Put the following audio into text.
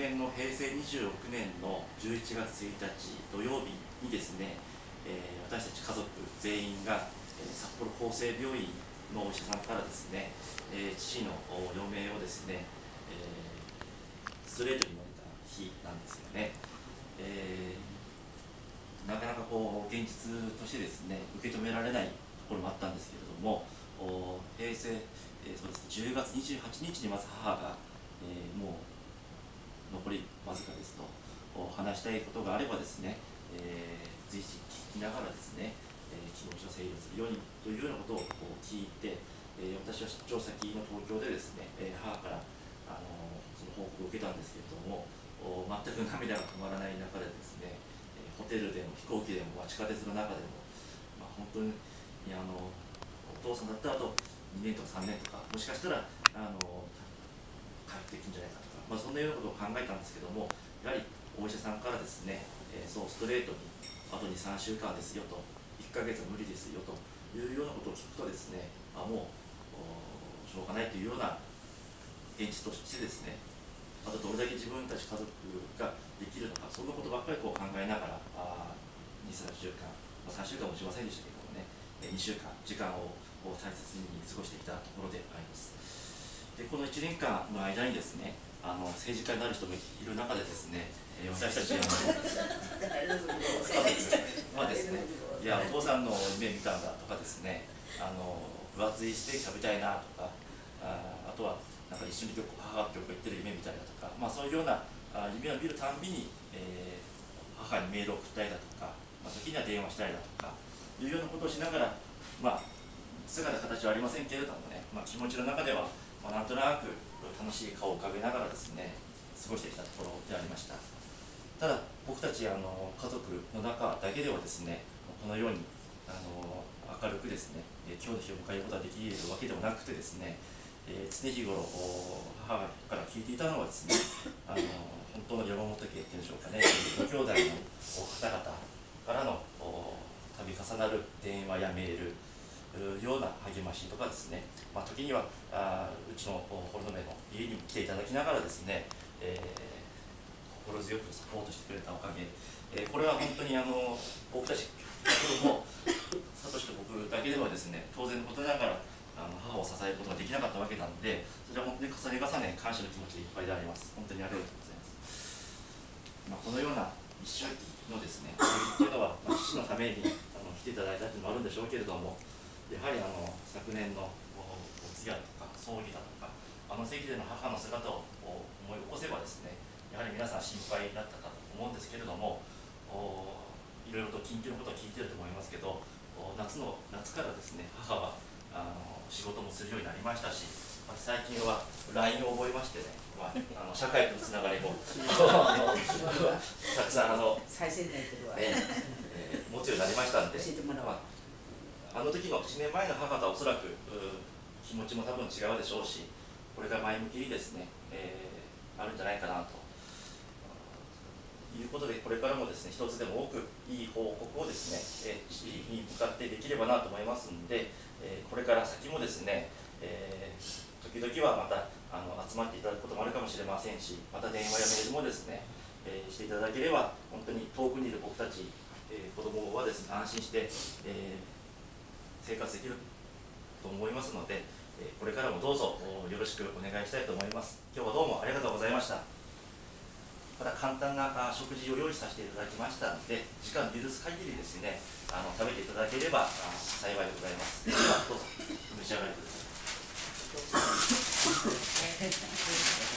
年の平成26年の11月1日土曜日にですね、えー、私たち家族全員が、えー、札幌厚生病院のお医者さんからですね、えー、父の余命をですね、えストレートに述べた日なんですよね、えなかなかこう現実としてですね受け止められないところもあったんですけれども平成、えそうです10月28日にまず母が、えもう残りわずかですと話したいことがあればですね、えー、随時聞きながらですね、えー、気持ちを整理するようにというようなことを聞いて、えー、私は出張先の東京でですね、え母から、あのその報告を受けたんですけれども全く涙が止まらない中でですね、えホテルでも飛行機でも地下鉄の中でも、まあ、本当にあのお父さんだったらあと2年とか3年とかもしかしたらあの回復できるんじゃないかと。まあ、そんなようなことを考えたんですけどもやはりお医者さんからですね、えー、そうストレートにあとに3週間ですよと1ヶ月は無理ですよというようなことを聞くとですねあもうしょうがないというような現実としてですねあとどれだけ自分たち家族ができるのかそんなことばっかりこう考えながらあ23週間、まあ、3週間もしませんでしたけどもね2週間時間を大切に過ごしてきたところであります。でこの1年間の間にですねあの政治家になる人もいる中でですね、えー、私たちあの まあですねいやお父さんの夢見たんだとかですねあの分厚いステーキ食べたいなとかああとはなんか一緒に母が曲行ってる夢見たりだとか、まあ、そういうようなあ夢を見るたんびに、えー、母にメールを送ったりだとか、まあ、時には電話したりだとかいうようなことをしながら、まあ、姿形はありませんけれどもね、まあ、気持ちの中では、まあ、なんとなく楽しい顔を浮かべながらですね過ごしてきたところでありました。ただ僕たちあの家族の中だけではですねこのようにあの明るくですね今日の日を迎えることができるわけではなくてですね、えー、常日頃母から聞いていたのはですねあの本当の山本家っていうんでしょうかねご兄弟の方々からの度重なる電話やメールような励ましとかですね、まあ、時にはあうちの堀留の家に来ていただきながらですね、えー、心強くサポートしてくれたおかげ、えー、これは本当にあの僕たちもサトシと僕だけではですね当然のことながらあの母を支えることができなかったわけなのでそれは本当に重ね重ね感謝の気持ちでいっぱいであります。本当にありがとうございます、まあ、このような一周期のですねというのは、まあ、父のためにあの来ていただいたというのもあるんでしょうけれどもやはりあの昨年のお通夜とか葬儀だとかあの席での母の姿を思い起こせばですねやはり皆さん心配だったかと思うんですけれどもいろいろと緊急のことは聞いてると思いますけど夏の夏からですね母はあの仕事もするようになりましたし最近は LINE を覚えましてね、まあ、あの社会とのつながりも たくさんあの最先端では、えー、持つようになりましたんで。あの時の1年前の母とはおそらく気持ちも多分違うでしょうしこれが前向きにですね、えー、あるんじゃないかなと。いうことでこれからもですね一つでも多くいい報告をですね、えー、に向かってできればなと思いますので、えー、これから先もですね、えー、時々はまたあの集まっていただくこともあるかもしれませんしまた電話やメールもですね、えー、していただければ本当に遠くにいる僕たち、えー、子供はですね安心して、えー生活できると思いますので、えこれからもどうぞよろしくお願いしたいと思います。今日はどうもありがとうございました。また簡単な食事を用意させていただきましたので、時間許す限りですね、あの食べていただければ幸いでございます。ではどうぞ召し上がりください。